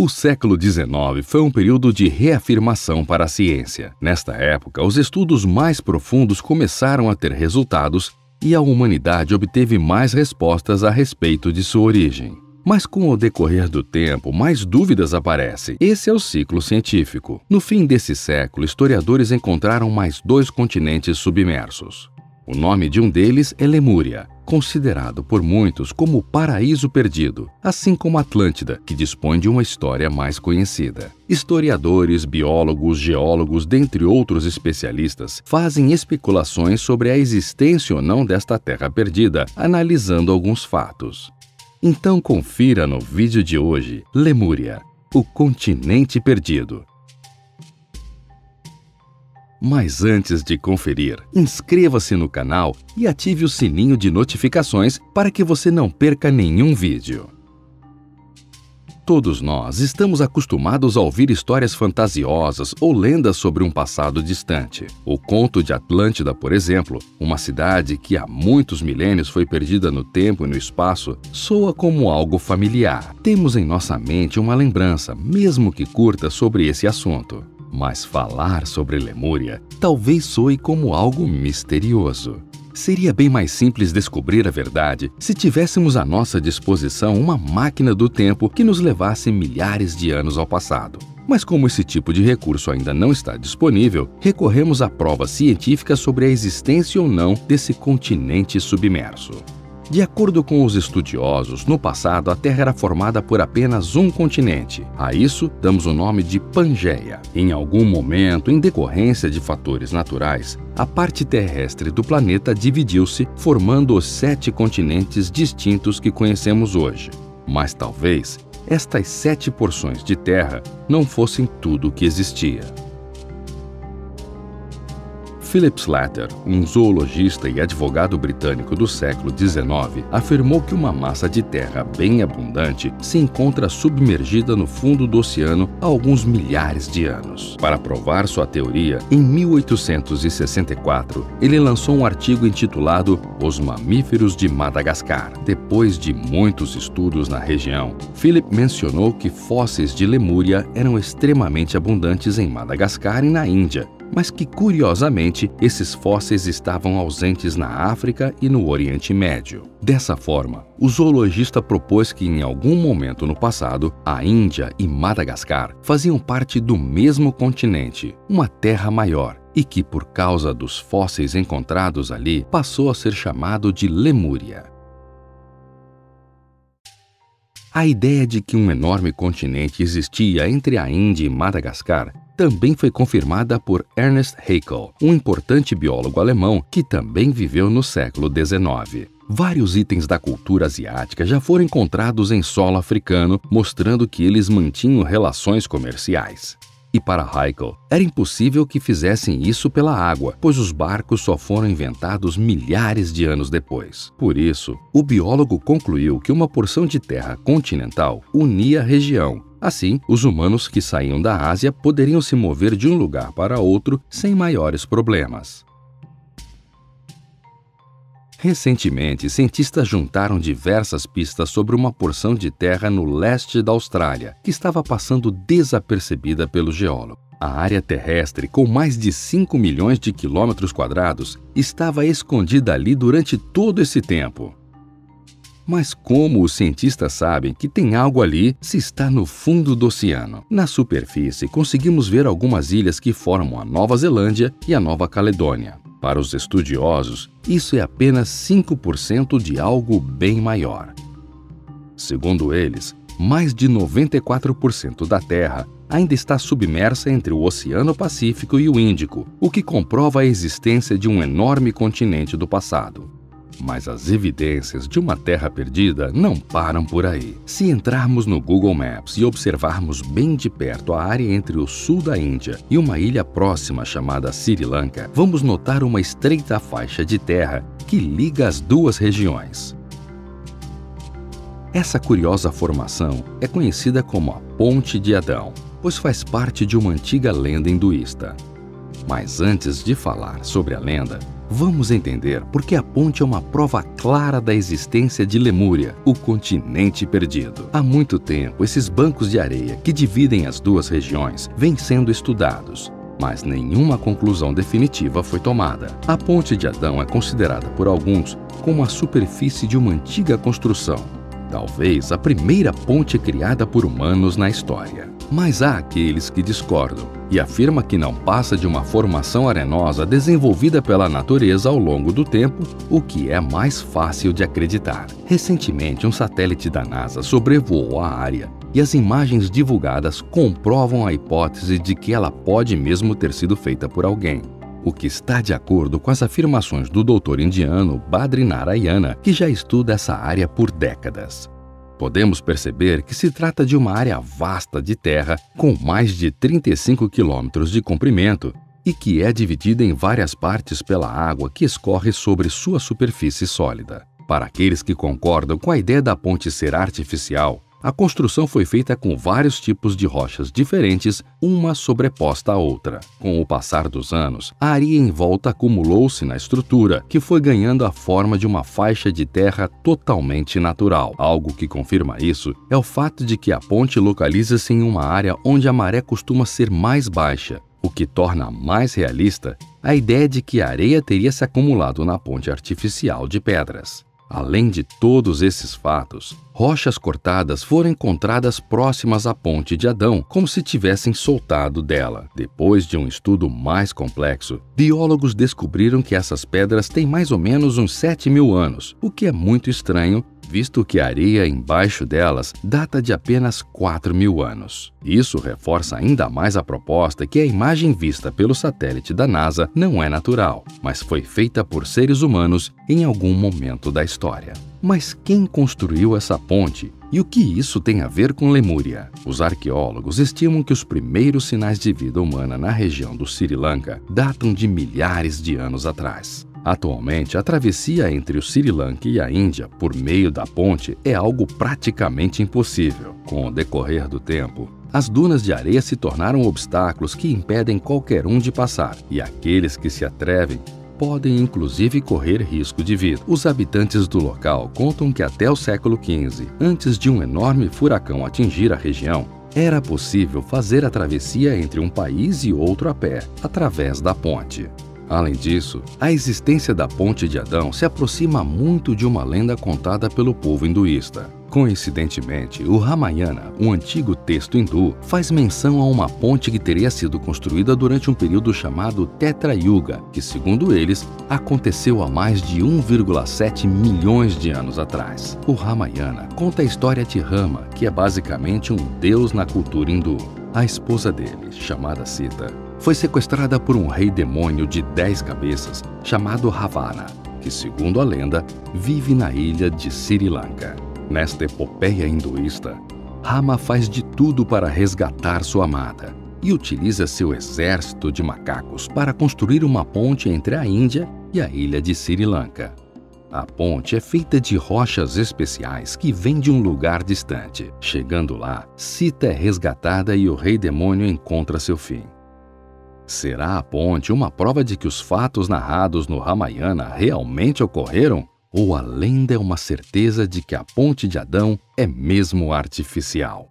O século XIX foi um período de reafirmação para a ciência. Nesta época, os estudos mais profundos começaram a ter resultados e a humanidade obteve mais respostas a respeito de sua origem. Mas com o decorrer do tempo, mais dúvidas aparecem. Esse é o ciclo científico. No fim desse século, historiadores encontraram mais dois continentes submersos. O nome de um deles é Lemúria, considerado por muitos como o paraíso perdido, assim como Atlântida, que dispõe de uma história mais conhecida. Historiadores, biólogos, geólogos, dentre outros especialistas, fazem especulações sobre a existência ou não desta terra perdida, analisando alguns fatos. Então confira no vídeo de hoje Lemúria, o continente perdido. Mas antes de conferir, inscreva-se no canal e ative o sininho de notificações para que você não perca nenhum vídeo. Todos nós estamos acostumados a ouvir histórias fantasiosas ou lendas sobre um passado distante. O conto de Atlântida, por exemplo, uma cidade que há muitos milênios foi perdida no tempo e no espaço, soa como algo familiar. Temos em nossa mente uma lembrança, mesmo que curta, sobre esse assunto. Mas falar sobre Lemúria talvez soe como algo misterioso. Seria bem mais simples descobrir a verdade se tivéssemos à nossa disposição uma máquina do tempo que nos levasse milhares de anos ao passado. Mas como esse tipo de recurso ainda não está disponível, recorremos à prova científica sobre a existência ou não desse continente submerso. De acordo com os estudiosos, no passado a Terra era formada por apenas um continente. A isso damos o nome de Pangeia. Em algum momento, em decorrência de fatores naturais, a parte terrestre do planeta dividiu-se, formando os sete continentes distintos que conhecemos hoje. Mas talvez estas sete porções de terra não fossem tudo o que existia. Philip Slater, um zoologista e advogado britânico do século XIX, afirmou que uma massa de terra bem abundante se encontra submergida no fundo do oceano há alguns milhares de anos. Para provar sua teoria, em 1864, ele lançou um artigo intitulado Os Mamíferos de Madagascar. Depois de muitos estudos na região, Philip mencionou que fósseis de Lemúria eram extremamente abundantes em Madagascar e na Índia, mas que, curiosamente, esses fósseis estavam ausentes na África e no Oriente Médio. Dessa forma, o zoologista propôs que, em algum momento no passado, a Índia e Madagascar faziam parte do mesmo continente, uma terra maior, e que, por causa dos fósseis encontrados ali, passou a ser chamado de Lemúria. A ideia de que um enorme continente existia entre a Índia e Madagascar também foi confirmada por Ernest Haeckel, um importante biólogo alemão que também viveu no século XIX. Vários itens da cultura asiática já foram encontrados em solo africano, mostrando que eles mantinham relações comerciais. E para Haeckel, era impossível que fizessem isso pela água, pois os barcos só foram inventados milhares de anos depois. Por isso, o biólogo concluiu que uma porção de terra continental unia a região Assim, os humanos que saíam da Ásia poderiam se mover de um lugar para outro sem maiores problemas. Recentemente, cientistas juntaram diversas pistas sobre uma porção de terra no leste da Austrália, que estava passando desapercebida pelo geólogo. A área terrestre, com mais de 5 milhões de quilômetros quadrados, estava escondida ali durante todo esse tempo. Mas como os cientistas sabem que tem algo ali se está no fundo do oceano? Na superfície, conseguimos ver algumas ilhas que formam a Nova Zelândia e a Nova Caledônia. Para os estudiosos, isso é apenas 5% de algo bem maior. Segundo eles, mais de 94% da Terra ainda está submersa entre o Oceano Pacífico e o Índico, o que comprova a existência de um enorme continente do passado. Mas as evidências de uma terra perdida não param por aí. Se entrarmos no Google Maps e observarmos bem de perto a área entre o sul da Índia e uma ilha próxima chamada Sri Lanka, vamos notar uma estreita faixa de terra que liga as duas regiões. Essa curiosa formação é conhecida como a Ponte de Adão, pois faz parte de uma antiga lenda hinduísta. Mas antes de falar sobre a lenda, vamos entender por que a ponte é uma prova clara da existência de Lemúria, o continente perdido. Há muito tempo, esses bancos de areia que dividem as duas regiões vêm sendo estudados, mas nenhuma conclusão definitiva foi tomada. A Ponte de Adão é considerada por alguns como a superfície de uma antiga construção, talvez a primeira ponte criada por humanos na história. Mas há aqueles que discordam e afirmam que não passa de uma formação arenosa desenvolvida pela natureza ao longo do tempo, o que é mais fácil de acreditar. Recentemente, um satélite da NASA sobrevoou a área e as imagens divulgadas comprovam a hipótese de que ela pode mesmo ter sido feita por alguém. O que está de acordo com as afirmações do doutor indiano Badri Narayana, que já estuda essa área por décadas. Podemos perceber que se trata de uma área vasta de terra com mais de 35 quilômetros de comprimento e que é dividida em várias partes pela água que escorre sobre sua superfície sólida. Para aqueles que concordam com a ideia da ponte ser artificial, a construção foi feita com vários tipos de rochas diferentes, uma sobreposta à outra. Com o passar dos anos, a areia em volta acumulou-se na estrutura, que foi ganhando a forma de uma faixa de terra totalmente natural. Algo que confirma isso é o fato de que a ponte localiza-se em uma área onde a maré costuma ser mais baixa, o que torna mais realista a ideia de que a areia teria se acumulado na ponte artificial de pedras. Além de todos esses fatos, rochas cortadas foram encontradas próximas à ponte de Adão, como se tivessem soltado dela. Depois de um estudo mais complexo, biólogos descobriram que essas pedras têm mais ou menos uns 7 mil anos, o que é muito estranho visto que a areia embaixo delas data de apenas 4 mil anos. Isso reforça ainda mais a proposta que a imagem vista pelo satélite da NASA não é natural, mas foi feita por seres humanos em algum momento da história. Mas quem construiu essa ponte e o que isso tem a ver com Lemúria? Os arqueólogos estimam que os primeiros sinais de vida humana na região do Sri Lanka datam de milhares de anos atrás. Atualmente, a travessia entre o Sri Lanka e a Índia por meio da ponte é algo praticamente impossível. Com o decorrer do tempo, as dunas de areia se tornaram obstáculos que impedem qualquer um de passar, e aqueles que se atrevem podem inclusive correr risco de vida. Os habitantes do local contam que até o século XV, antes de um enorme furacão atingir a região, era possível fazer a travessia entre um país e outro a pé, através da ponte. Além disso, a existência da Ponte de Adão se aproxima muito de uma lenda contada pelo povo hinduísta. Coincidentemente, o Ramayana, um antigo texto hindu, faz menção a uma ponte que teria sido construída durante um período chamado Tetra Yuga, que, segundo eles, aconteceu há mais de 1,7 milhões de anos atrás. O Ramayana conta a história de Rama, que é basicamente um deus na cultura hindu. A esposa dele, chamada Sita, foi sequestrada por um rei demônio de dez cabeças chamado Ravana, que, segundo a lenda, vive na ilha de Sri Lanka. Nesta epopeia hinduísta, Rama faz de tudo para resgatar sua amada e utiliza seu exército de macacos para construir uma ponte entre a Índia e a ilha de Sri Lanka. A ponte é feita de rochas especiais que vêm de um lugar distante. Chegando lá, Sita é resgatada e o rei demônio encontra seu fim. Será a ponte uma prova de que os fatos narrados no Ramayana realmente ocorreram? Ou a lenda é uma certeza de que a ponte de Adão é mesmo artificial?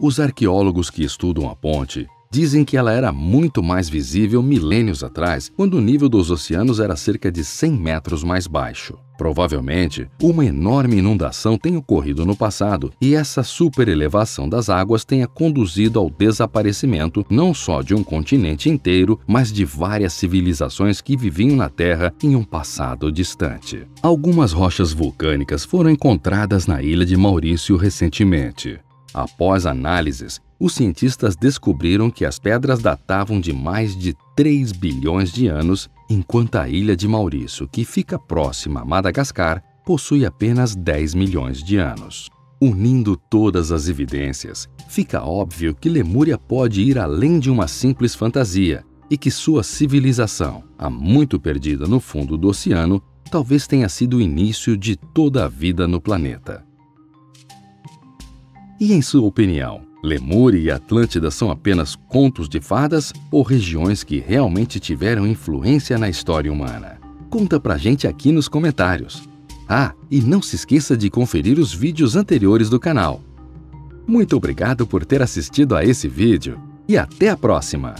Os arqueólogos que estudam a ponte Dizem que ela era muito mais visível milênios atrás, quando o nível dos oceanos era cerca de 100 metros mais baixo. Provavelmente, uma enorme inundação tenha ocorrido no passado e essa superelevação das águas tenha conduzido ao desaparecimento não só de um continente inteiro, mas de várias civilizações que viviam na Terra em um passado distante. Algumas rochas vulcânicas foram encontradas na ilha de Maurício recentemente. Após análises, os cientistas descobriram que as pedras datavam de mais de 3 bilhões de anos, enquanto a ilha de Maurício, que fica próxima a Madagascar, possui apenas 10 milhões de anos. Unindo todas as evidências, fica óbvio que Lemúria pode ir além de uma simples fantasia e que sua civilização, há muito perdida no fundo do oceano, talvez tenha sido o início de toda a vida no planeta. E em sua opinião, Lemúria e Atlântida são apenas contos de fadas ou regiões que realmente tiveram influência na história humana? Conta pra gente aqui nos comentários. Ah, e não se esqueça de conferir os vídeos anteriores do canal. Muito obrigado por ter assistido a esse vídeo e até a próxima!